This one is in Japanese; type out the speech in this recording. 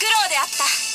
苦労であった。